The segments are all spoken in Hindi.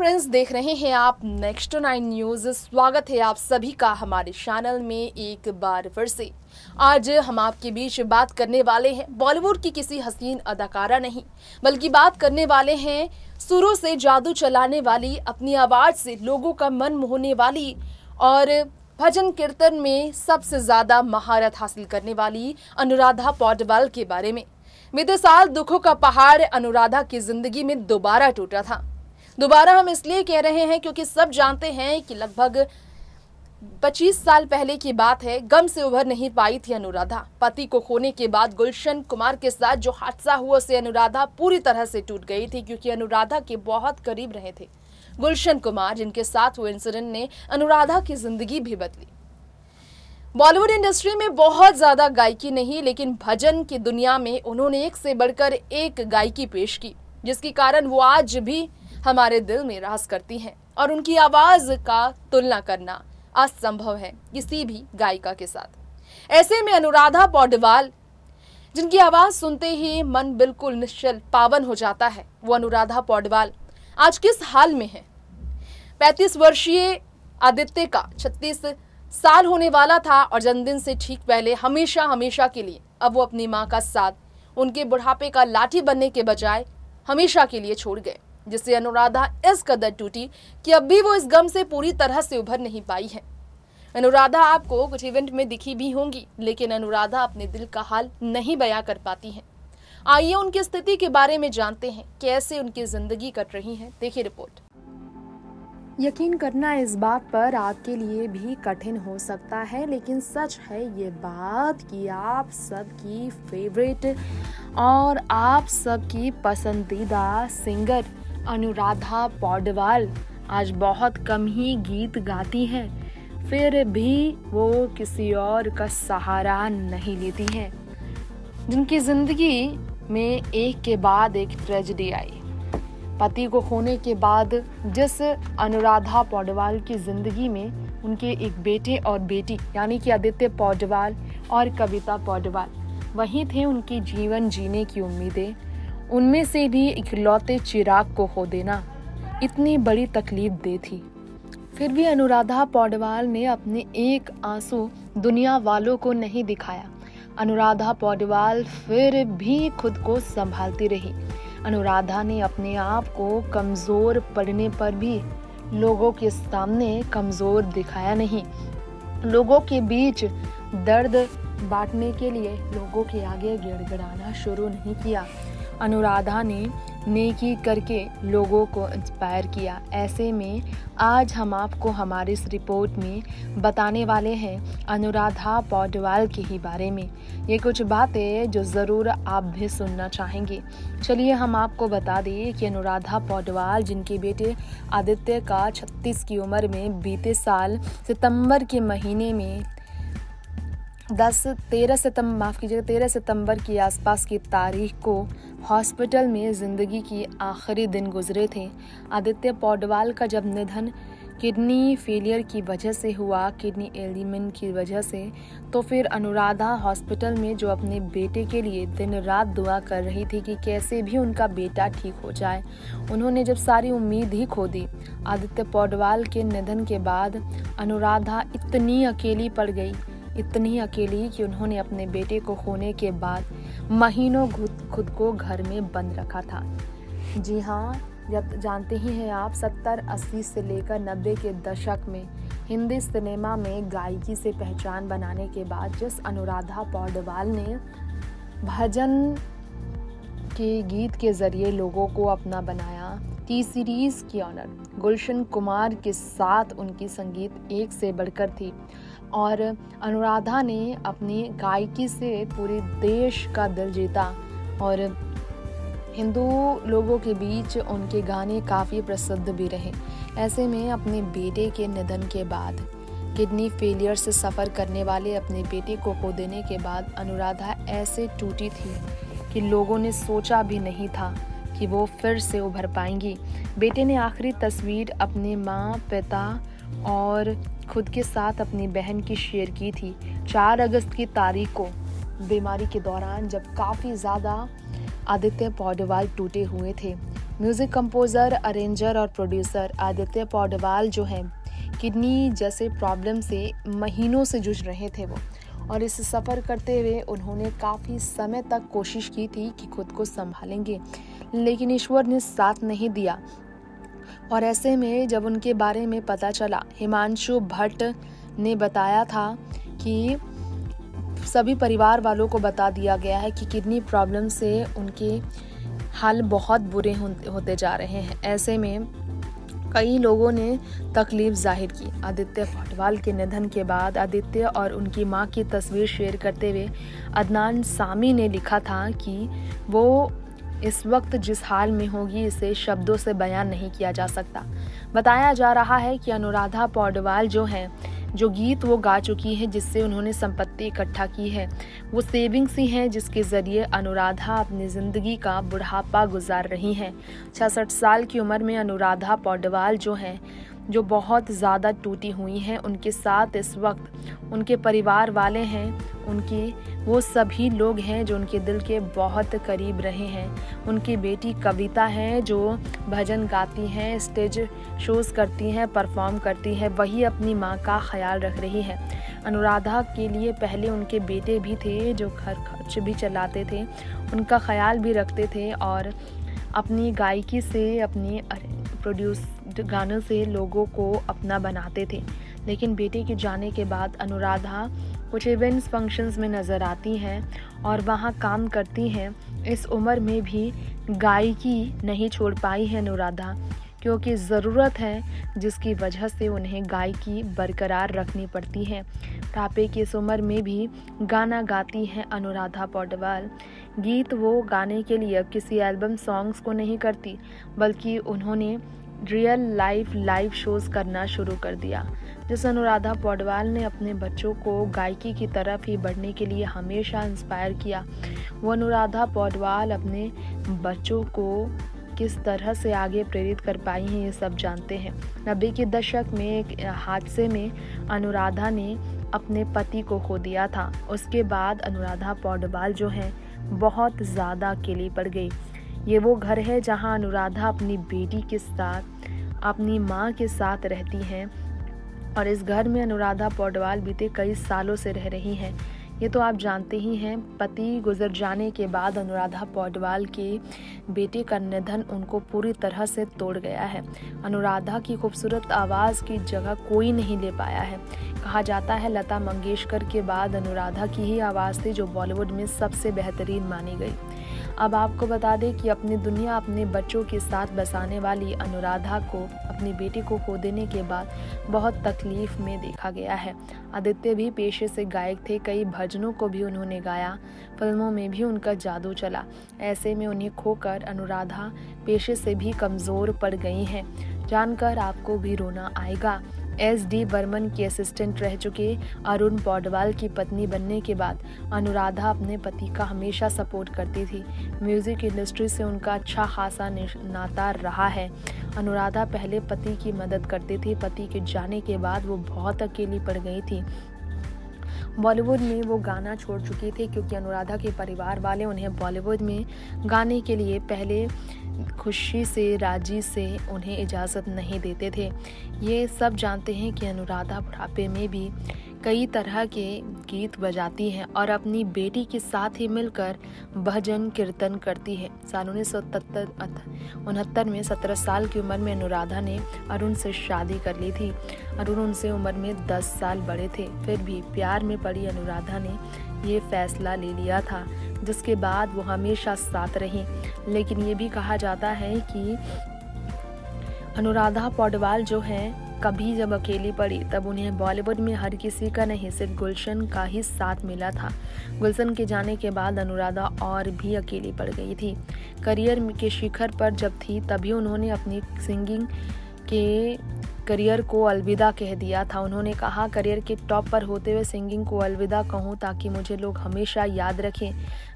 फ्रेंड्स देख रहे हैं आप नेक्स्ट नाइन न्यूज़ स्वागत है आप सभी का हमारे चैनल में एक बार फिर से। आज हम आपके बीच बात करने वाले हैं। बॉलीवुड की किसी हसीन अदाकारा नहीं, बल्कि बात करने वाले हैं सुरों से जादू चलाने वाली, अपनी आवाज़ से लोगों का मन मोहने वाली और भजन कीर्तन में सबसे ज़्यादा महारत हासिल करने वाली अनुराधा पौडवाल के बारे में। बीते साल दुखों का पहाड़ अनुराधा की ज़िंदगी में दोबारा टूटा था। दोबारा हम इसलिए कह रहे हैं क्योंकि सब जानते हैं कि लगभग 25 साल पहले की बात है, गम से उभर नहीं पाई थी अनुराधा। पति को खोने के बाद गुलशन कुमार के साथ जो हादसा हुआ से अनुराधा पूरी तरह से टूट गई थी क्योंकि अनुराधा के बहुत करीब रहे थे। गुलशन कुमार, जिनके साथ हुए इंसिडेंट ने अनुराधा की ज़िंदगी भी बदली। बॉलीवुड इंडस्ट्री में बहुत ज़्यादा गायकी नहीं, लेकिन भजन की दुनिया में उन्होंने एक से बढ़कर एक गायकी पेश की, जिसके कारण वो आज भी हमारे दिल में रास करती हैं और उनकी आवाज़ का तुलना करना असंभव है, किसी भी गायिका के साथ। ऐसे में अनुराधा पौडवाल, जिनकी आवाज़ सुनते ही मन बिल्कुल निश्चल पावन हो जाता है, वो अनुराधा पौडवाल आज किस हाल में है? पैंतीस वर्षीय आदित्य का छत्तीस साल होने वाला था और जन्मदिन से ठीक पहले हमेशा हमेशा के लिए अब वो अपनी माँ का साथ, उनके बुढ़ापे का लाठी बनने के बजाय हमेशा के लिए छोड़ गए। जिससे अनुराधा इस कदर टूटी कि अब भी वो इस गम से पूरी तरह से उभर नहीं पाई है। अनुराधा आपको कुछ इवेंट में दिखी भी होंगी, लेकिन अनुराधा अपने दिल का हाल नहीं बयां कर पाती हैं। आइए उनकी स्थिति के बारे में जानते हैं, कैसे उनकी ज़िंदगी कट रही है। देखिए रिपोर्ट। यकीन करना इस बात पर आपके लिए भी कठिन हो सकता है, लेकिन सच है ये बात कि आप सबकी फेवरेट और आप सबकी पसंदीदा सिंगर अनुराधा पौडवाल आज बहुत कम ही गीत गाती हैं। फिर भी वो किसी और का सहारा नहीं लेती हैं। जिनकी ज़िंदगी में एक के बाद एक ट्रेजिडी आई। पति को खोने के बाद जिस अनुराधा पौडवाल की ज़िंदगी में उनके एक बेटे और बेटी, यानी कि आदित्य पौडवाल और कविता पौडवाल, वहीं थे उनकी जीवन जीने की उम्मीदें। उनमें से भी इकलौते चिराग को खो देना इतनी बड़ी तकलीफ़ दे थी। फिर भी अनुराधा पौडवाल ने अपने एक आँसू दुनिया वालों को नहीं दिखाया। अनुराधा पौडवाल फिर भी खुद को संभालती रही। अनुराधा ने अपने आप को कमज़ोर पड़ने पर भी लोगों के सामने कमज़ोर दिखाया नहीं। लोगों के बीच दर्द बांटने के लिए लोगों के आगे गिड़गड़ाना शुरू नहीं किया। अनुराधा ने नेकी करके लोगों को इंस्पायर किया। ऐसे में आज हम आपको हमारी इस रिपोर्ट में बताने वाले हैं अनुराधा पौडवाल के ही बारे में। ये कुछ बातें जो ज़रूर आप भी सुनना चाहेंगे। चलिए हम आपको बता दें कि अनुराधा पौडवाल, जिनके बेटे आदित्य का 36 की उम्र में बीते साल सितंबर के महीने में दस, तेरह सितंबर माफ़ कीजिएगा, तेरह सितंबर के आसपास की तारीख को हॉस्पिटल में ज़िंदगी की आखिरी दिन गुजरे थे। आदित्य पौडवाल का जब निधन किडनी फेलियर की वजह से हुआ, किडनी एलिमेंट की वजह से तो फिर अनुराधा हॉस्पिटल में जो अपने बेटे के लिए दिन रात दुआ कर रही थी कि कैसे भी उनका बेटा ठीक हो जाए, उन्होंने जब सारी उम्मीद ही खो दी। आदित्य पौडवाल के निधन के बाद अनुराधा इतनी अकेली पड़ गई इतनी अकेली कि उन्होंने अपने बेटे को खोने के बाद महीनों खुद को घर में बंद रखा था। जी हाँ जब जानते ही हैं आप, सत्तर अस्सी से लेकर नब्बे के दशक में हिंदी सिनेमा में गायकी से पहचान बनाने के बाद जिस अनुराधा पौडवाल ने भजन के गीत के ज़रिए लोगों को अपना बनाया, टी सीरीज़ की ऑनर, गुलशन कुमार के साथ उनकी संगीत एक से बढ़कर थी। और अनुराधा ने अपनी गायकी से पूरे देश का दिल जीता। और हिंदू लोगों के बीच उनके गाने काफ़ी प्रसिद्ध भी रहे। ऐसे में अपने बेटे के निधन के बाद, किडनी फेलियर से सफ़र करने वाले अपने बेटे को खो देने के बाद अनुराधा ऐसे टूटी थी कि लोगों ने सोचा भी नहीं था कि वो फिर से उभर पाएँगी। बेटे ने आखिरी तस्वीर अपने माँ पिता और खुद के साथ अपनी बहन की शेयर की थी। चार अगस्त की तारीख को बीमारी के दौरान जब काफ़ी ज़्यादा आदित्य पौडवाल टूटे हुए थे। म्यूज़िक कंपोज़र, अरेंजर और प्रोड्यूसर आदित्य पौडवाल जो हैं, किडनी जैसे प्रॉब्लम से महीनों से जूझ रहे थे वो। और इस सफ़र करते हुए उन्होंने काफ़ी समय तक कोशिश की थी कि खुद को संभालेंगे, लेकिन ईश्वर ने साथ नहीं दिया। और ऐसे में जब उनके बारे में पता चला, हिमांशु भट्ट ने बताया था कि सभी परिवार वालों को बता दिया गया है कि किडनी प्रॉब्लम से उनके हाल बहुत बुरे होते जा रहे हैं। ऐसे में कई लोगों ने तकलीफ़ ज़ाहिर की। आदित्य पटवाल के निधन के बाद आदित्य और उनकी माँ की तस्वीर शेयर करते हुए अदनान सामी ने लिखा था कि वो इस वक्त जिस हाल में होगी इसे शब्दों से बयान नहीं किया जा सकता। बताया जा रहा है कि अनुराधा पौडवाल जो हैं, जो गीत वो गा चुकी हैं, जिससे उन्होंने संपत्ति इकट्ठा की है, वो सेविंग्स ही हैं, जिसके ज़रिए अनुराधा अपनी ज़िंदगी का बुढ़ापा गुजार रही हैं। छसठ साल की उम्र में अनुराधा पौडवाल जो हैं जो बहुत ज़्यादा टूटी हुई हैं उनके साथ इस वक्त उनके परिवार वाले हैं, उनके, वो सभी लोग हैं जो उनके दिल के बहुत करीब रहे हैं। उनकी बेटी कविता है जो भजन गाती हैं, स्टेज शोज़ करती हैं, परफॉर्म करती हैं, वही अपनी माँ का ख्याल रख रही है। अनुराधा के लिए पहले उनके बेटे भी थे जो घर खर्च भी चलाते थे, उनका ख्याल भी रखते थे और अपनी गायकी से अपनी प्रोड्यूस गानों से लोगों को अपना बनाते थे। लेकिन बेटे के जाने के बाद अनुराधा कुछ इवेंट्स फ़ंक्शंस में नज़र आती हैं और वहाँ काम करती हैं। इस उम्र में भी गायकी नहीं छोड़ पाई है अनुराधा, क्योंकि ज़रूरत है जिसकी वजह से उन्हें गायकी बरकरार रखनी पड़ती है। टापे की इस उम्र में भी गाना गाती हैं अनुराधा पौडवाल। गीत वो गाने के लिए किसी एल्बम सॉन्ग्स को नहीं करती, बल्कि उन्होंने रियल लाइफ लाइव शोज़ करना शुरू कर दिया। जिस अनुराधा पौडवाल ने अपने बच्चों को गायकी की तरफ़ ही बढ़ने के लिए हमेशा इंस्पायर किया। वो अनुराधा पौडवाल अपने बच्चों को किस तरह से आगे प्रेरित कर पाई हैं, ये सब जानते हैं। नब्बे के दशक में एक हादसे में अनुराधा ने अपने पति को खो दिया था। उसके बाद अनुराधा पौडवाल जो हैं, बहुत ज़्यादा अकेली पड़ गई। ये वो घर है जहाँ अनुराधा अपनी बेटी के साथ, अपनी माँ के साथ रहती हैं। और इस घर में अनुराधा पौडवाल बीते कई सालों से रह रही हैं। ये तो आप जानते ही हैं, पति गुजर जाने के बाद अनुराधा पौडवाल के बेटे का निधन उनको पूरी तरह से तोड़ गया है। अनुराधा की खूबसूरत आवाज़ की जगह कोई नहीं ले पाया है। कहा जाता है, लता मंगेशकर के बाद अनुराधा की ही आवाज़ थी जो बॉलीवुड में सबसे बेहतरीन मानी गई। अब आपको बता दें कि अपनी दुनिया अपने बच्चों के साथ बसाने वाली अनुराधा को, अपनी बेटी को खो देने के बाद बहुत तकलीफ़ में देखा गया है। आदित्य भी पेशे से गायक थे, कई भजनों को भी उन्होंने गाया, फ़िल्मों में भी उनका जादू चला। ऐसे में उन्हें खोकर अनुराधा पेशे से भी कमज़ोर पड़ गई हैं। जानकर आपको भी रोना आएगा। एस डी बर्मन के असिस्टेंट रह चुके अरुण पौडवाल की पत्नी बनने के बाद अनुराधा अपने पति का हमेशा सपोर्ट करती थी। म्यूज़िक इंडस्ट्री से उनका अच्छा खासा नाता रहा है। अनुराधा पहले पति की मदद करती थी। पति के जाने के बाद वो बहुत अकेली पड़ गई थी। बॉलीवुड में वो गाना छोड़ चुके थे क्योंकि अनुराधा के परिवार वाले उन्हें बॉलीवुड में गाने के लिए पहले खुशी से, राज़ी से उन्हें इजाज़त नहीं देते थे। ये सब जानते हैं कि अनुराधा बुढ़ापे में भी कई तरह के गीत बजाती हैं और अपनी बेटी के साथ ही मिलकर भजन, कीर्तन करती है। साल उन्नीस सौ उनहत्तर में सत्रह साल की उम्र में अनुराधा ने अरुण से शादी कर ली थी। अरुण उनसे उम्र में दस साल बड़े थे। फिर भी प्यार में पड़ी अनुराधा ने ये फैसला ले लिया था, जिसके बाद वो हमेशा साथ रही। लेकिन ये भी कहा जाता है कि अनुराधा पौडवाल जो हैं कभी जब अकेली पड़ी, तब उन्हें बॉलीवुड में हर किसी का नहीं, सिर्फ़ गुलशन का ही साथ मिला था। गुलशन के जाने के बाद अनुराधा और भी अकेली पड़ गई थी। करियर के शिखर पर जब थी, तभी उन्होंने अपनी सिंगिंग के करियर को अलविदा कह दिया था। उन्होंने कहा, करियर के टॉप पर होते हुए सिंगिंग को अलविदा कहूँ ताकि मुझे लोग हमेशा याद रखें।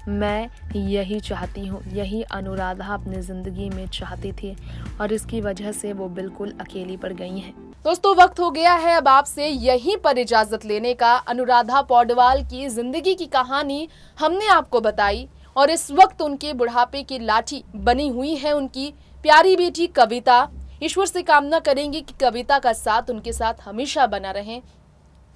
मैं यही चाहती हूँ, यही अनुराधा अपनी ज़िंदगी में चाहती थी और इसकी वजह से वो बिल्कुल अकेली पड़ गई हैं। दोस्तों, वक्त हो गया है अब आपसे यहीं पर इजाज़त लेने का। अनुराधा पौडवाल की ज़िंदगी की कहानी हमने आपको बताई और इस वक्त उनके बुढ़ापे की लाठी बनी हुई है उनकी प्यारी बेटी कविता। ईश्वर से कामना करेंगे कि कविता का साथ उनके साथ हमेशा बना रहे।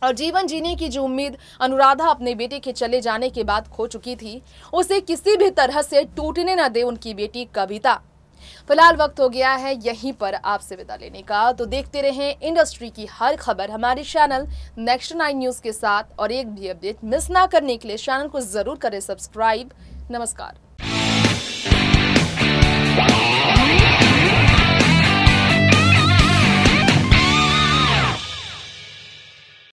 और जीवन जीने की जो उम्मीद अनुराधा अपने बेटे के चले जाने के बाद खो चुकी थी, उसे किसी भी तरह से टूटने न दे उनकी बेटी कविता। फ़िलहाल वक्त हो गया है यहीं पर आपसे विदा लेने का। तो देखते रहें इंडस्ट्री की हर खबर हमारे चैनल नेक्स्ट नाइन न्यूज़ के साथ। और एक भी अपडेट मिस ना करने के लिए चैनल को ज़रूर करें सब्सक्राइब। नमस्कार।